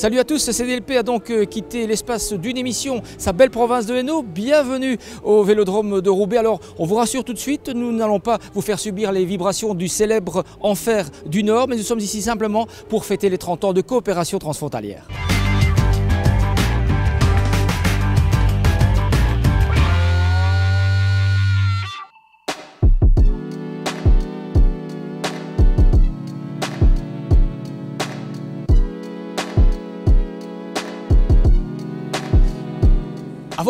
Salut à tous, CDLP a donc euh, quitté l'espace d'une émission, sa belle province de Hainaut. Bienvenue au Vélodrome de Roubaix. Alors, on vous rassure tout de suite, nous n'allons pas vous faire subir les vibrations du célèbre enfer du Nord, mais nous sommes ici simplement pour fêter les 30 ans de coopération transfrontalière.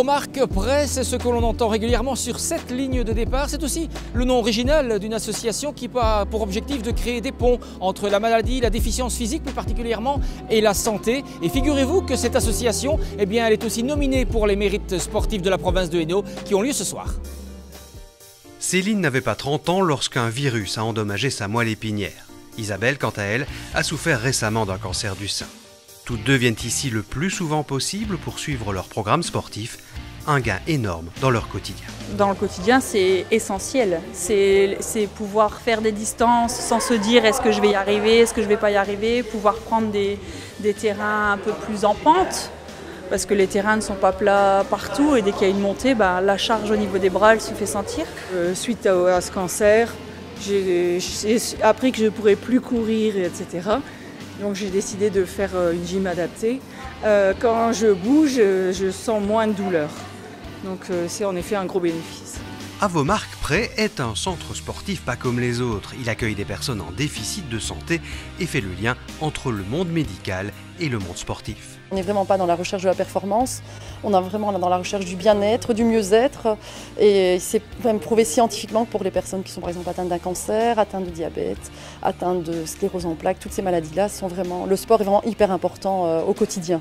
Marques, prêt, c'est ce que l'on entend régulièrement sur cette ligne de départ. C'est aussi le nom original d'une association qui a pour objectif de créer des ponts entre la maladie, la déficience physique plus particulièrement, et la santé. Et figurez-vous que cette association, eh bien, elle est aussi nominée pour les mérites sportifs de la province de Hainaut qui ont lieu ce soir. Céline n'avait pas 30 ans lorsqu'un virus a endommagé sa moelle épinière. Isabelle, quant à elle, a souffert récemment d'un cancer du sein. Toutes deux viennent ici le plus souvent possible pour suivre leur programme sportif, un gain énorme dans leur quotidien. Dans le quotidien, c'est essentiel. C'est pouvoir faire des distances sans se dire est-ce que je vais y arriver, est-ce que je vais pas y arriver, pouvoir prendre des, terrains un peu plus en pente, parce que les terrains ne sont pas plats partout et dès qu'il y a une montée, bah, la charge au niveau des bras elle se fait sentir. Euh, suite à, ce cancer, j'ai appris que je ne pourrais plus courir, etc. Donc j'ai décidé de faire euh, une gym adaptée. Euh, quand je bouge, je sens moins de douleur. Donc euh, c'est en effet un gros bénéfice. Avomark Prêt est un centre sportif pas comme les autres. Il accueille des personnes en déficit de santé et fait le lien entre le monde médical et le monde sportif. On n'est vraiment pas dans la recherche de la performance, on est vraiment dans la recherche du bien-être, du mieux-être. Et c'est même prouvé scientifiquement que pour les personnes qui sont par exemple atteintes d'un cancer, atteintes de diabète, atteintes de sclérose en plaques, toutes ces maladies-là sont vraiment. Le sport est vraiment hyper important euh, au quotidien.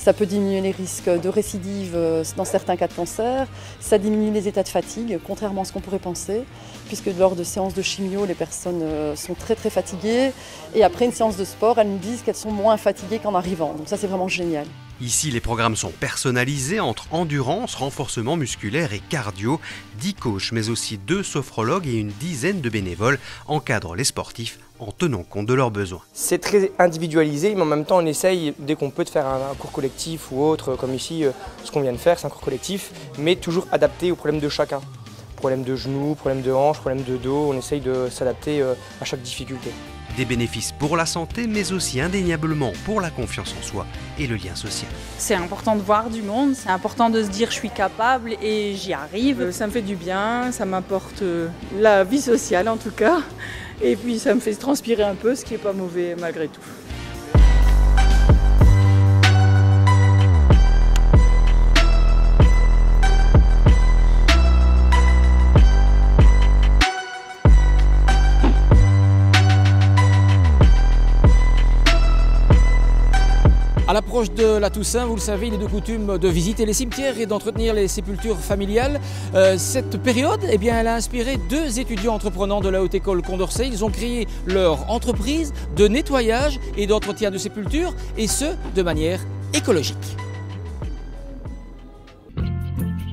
Ça peut diminuer les risques de récidive euh, dans certains cas de cancer. Ça diminue les états de fatigue, contrairement à ce qu'on pourrait penser, puisque lors de séances de chimio, les personnes euh, sont très très fatiguées. Et après une séance de sport, elles nous disent qu'elles sont moins fatiguées qu'en arrivant. Donc ça, c'est vraiment génial. Ici, les programmes sont personnalisés entre endurance, renforcement musculaire et cardio. 10 coachs, mais aussi deux sophrologues et une dizaine de bénévoles encadrent les sportifs en tenant compte de leurs besoins. C'est très individualisé, mais en même temps on essaye dès qu'on peut de faire un, cours collectif ou autre, comme ici euh, ce qu'on vient de faire, c'est un cours collectif, mais toujours adapté aux problèmes de chacun. Problème de genoux, problème de hanches, problème de dos, on essaye de s'adapter euh, à chaque difficulté. Des bénéfices pour la santé, mais aussi indéniablement pour la confiance en soi et le lien social. C'est important de voir du monde, c'est important de se dire je suis capable et j'y arrive. Euh, ça me fait du bien, ça m'apporte la vie sociale en tout cas. Et puis ça me fait transpirer un peu, ce qui n'est pas mauvais malgré tout. À l'approche de la Toussaint, vous le savez, il est de coutume de visiter les cimetières et d'entretenir les sépultures familiales. Euh, cette période, eh elle a inspiré deux étudiants entreprenants de la Haute École Condorcet. Ils ont créé leur entreprise de nettoyage et d'entretien de sépultures, et ce, de manière écologique.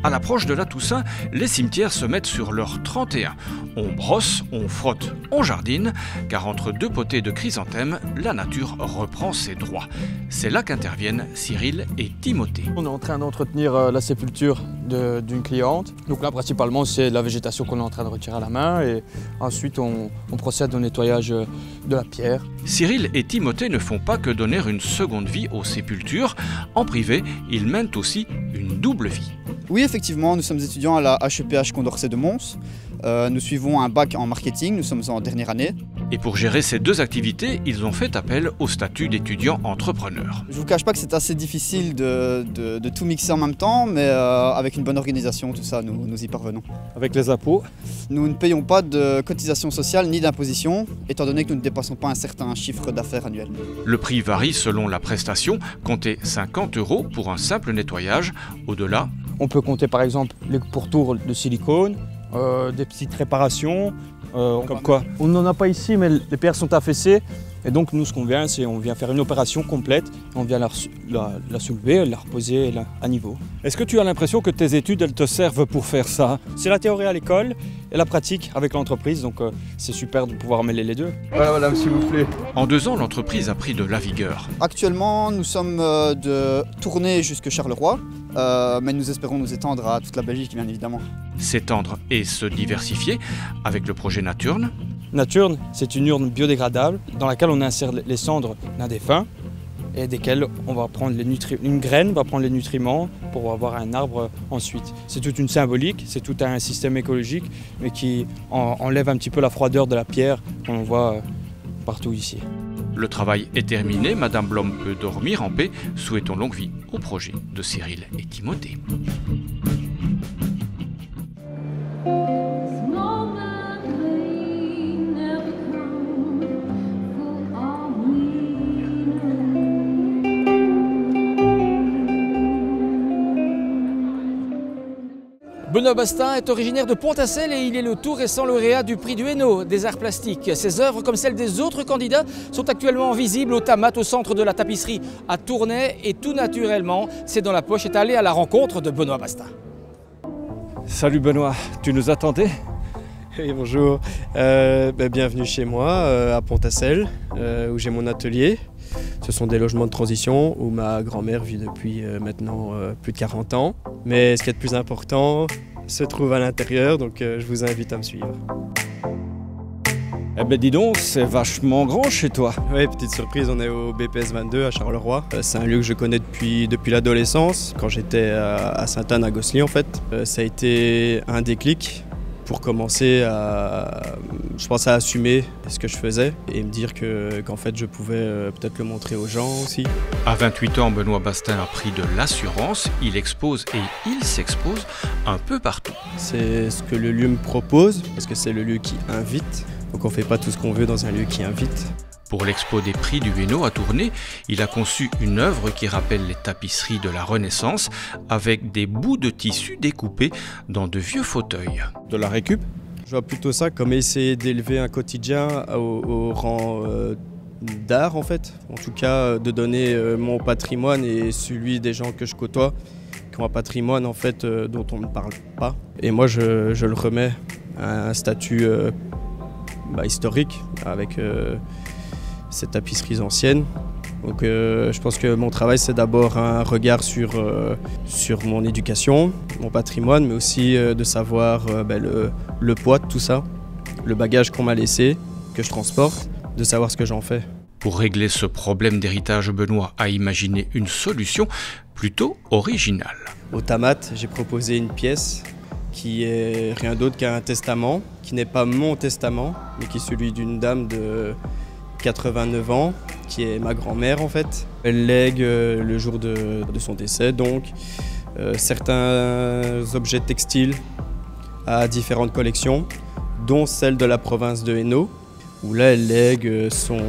À l'approche de la Toussaint, les cimetières se mettent sur leur 31. On brosse, on frotte, on jardine, car entre deux potées de chrysanthèmes, la nature reprend ses droits. C'est là qu'interviennent Cyril et Timothée. On est en train d'entretenir euh, la sépulture d'une cliente. Donc là, principalement, c'est la végétation qu'on est en train de retirer à la main et ensuite on, on procède au nettoyage euh, de la pierre. Cyril et Timothée ne font pas que donner une seconde vie aux sépultures. En privé, ils mènent aussi une double vie. Oui, effectivement, nous sommes étudiants à la HEPH Condorcet de Mons. Euh, nous suivons un bac en marketing, nous sommes en dernière année. Et pour gérer ces deux activités, ils ont fait appel au statut d'étudiant entrepreneur. Je ne vous cache pas que c'est assez difficile de, tout mixer en même temps, mais euh, avec une bonne organisation, tout ça, nous, nous y parvenons. Avec les impôts Nous ne payons pas de cotisation sociale ni d'imposition, étant donné que nous ne dépassons pas un certain chiffre d'affaires annuel. Le prix varie selon la prestation, comptez 50 euros pour un simple nettoyage. Au-delà, on peut compter par exemple les pourtours de silicone, euh, des petites réparations. Euh, comme quoi On n'en a pas ici, mais les pierres sont affaissées. Et donc nous ce qu'on vient, c'est on vient faire une opération complète, on vient la, la, la soulever, la reposer à niveau. Est-ce que tu as l'impression que tes études elles te servent pour faire ça? C'est la théorie à l'école et la pratique avec l'entreprise, donc euh, c'est super de pouvoir mêler les deux. Voilà madame s'il vous plaît. En deux ans, l'entreprise a pris de la vigueur. Actuellement, nous sommes euh, de tournée jusque Charleroi, euh, mais nous espérons nous étendre à toute la Belgique bien évidemment. S'étendre et se diversifier avec le projet Naturne. Naturne, c'est une urne biodégradable dans laquelle on insère les cendres d'un défunt et desquelles on va prendre. Une graine va prendre les nutriments pour avoir un arbre ensuite. C'est toute une symbolique, c'est tout un système écologique, mais qui enlève un petit peu la froideur de la pierre qu'on voit euh, partout ici. Le travail est terminé, Madame Blom peut dormir en paix. Souhaitons longue vie au projet de Cyril et Timothée. Benoît Bastin est originaire de Pont-à-Celle et il est le tout récent lauréat du prix du Hainaut des arts plastiques. Ses œuvres, comme celles des autres candidats, sont actuellement visibles au Tamat, au centre de la tapisserie à Tournai. Et tout naturellement, c'est dans la poche est allé à la rencontre de Benoît Bastin. Salut Benoît, tu nous attendais? Oui, bonjour. Euh, ben, bienvenue chez moi, euh, à Pont-à-Celle, euh, où j'ai mon atelier. Ce sont des logements de transition où ma grand-mère vit depuis maintenant plus de 40 ans. Mais ce qui est le plus important se trouve à l'intérieur, donc euh, je vous invite à me suivre. Eh ben dis donc, c'est vachement grand chez toi. Oui, petite surprise, on est au BPS 22 à Charleroi. C'est un lieu que je connais depuis, depuis l'adolescence, quand j'étais à Sainte-Anne à Gossely en fait. Ça a été un déclic pour commencer à, je pense, à assumer ce que je faisais et me dire que, qu'en fait je pouvais euh, peut-être le montrer aux gens aussi. À 28 ans, Benoît Bastin a pris de l'assurance, il expose et il s'expose un peu partout. C'est ce que le lieu me propose, parce que c'est le lieu qui invite, donc on ne fait pas tout ce qu'on veut dans un lieu qui invite. Pour l'expo des prix du Hainaut à Tournai, il a conçu une œuvre qui rappelle les tapisseries de la Renaissance avec des bouts de tissu découpés dans de vieux fauteuils. De la récup Je vois plutôt ça comme essayer d'élever un quotidien au, au rang euh, d'art en fait. En tout cas, euh, de donner euh, mon patrimoine et celui des gens que je côtoie, qui ont un patrimoine en fait euh, dont on ne parle pas. Et moi, je, je le remets à un statut euh, bah, historique avec euh, ces tapisseries anciennes. Donc euh, je pense que mon travail c'est d'abord un regard sur, euh, sur mon éducation, mon patrimoine, mais aussi euh, de savoir ben, le, le poids de tout ça, le bagage qu'on m'a laissé, que je transporte, de savoir ce que j'en fais. Pour régler ce problème d'héritage, Benoît a imaginé une solution plutôt originale. Au Tamat, j'ai proposé une pièce qui est rien d'autre qu'un testament, qui n'est pas mon testament, mais qui est celui d'une dame de 89 ans, qui est ma grand-mère en fait. Elle lègue euh, le jour de, de son décès donc euh, certains objets textiles à différentes collections, dont celle de la province de Hainaut, où là elle lègue euh, son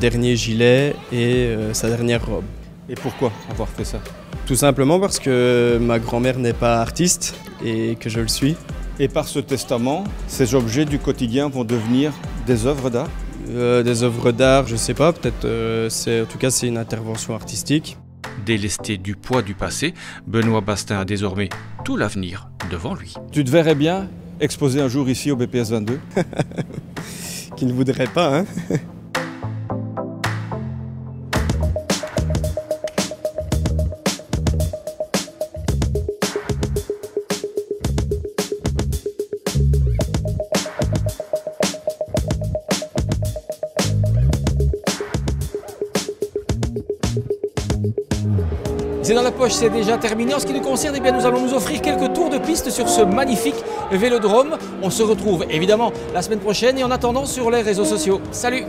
dernier gilet et euh, sa dernière robe. Et pourquoi avoir fait ça? Tout simplement parce que ma grand-mère n'est pas artiste et que je le suis. Et par ce testament, ces objets du quotidien vont devenir des œuvres d'art? Euh, des œuvres d'art, je sais pas, peut-être euh, c'est en tout cas c'est une intervention artistique. Délesté du poids du passé, Benoît Bastin a désormais tout l'avenir devant lui. Tu te verrais bien exposer un jour ici au BPS 22 Qui ne voudrait pas, hein C'est dans la poche, c'est déjà terminé. En ce qui nous concerne, eh bien, nous allons nous offrir quelques tours de piste sur ce magnifique vélodrome. On se retrouve évidemment la semaine prochaine et en attendant sur les réseaux sociaux. Salut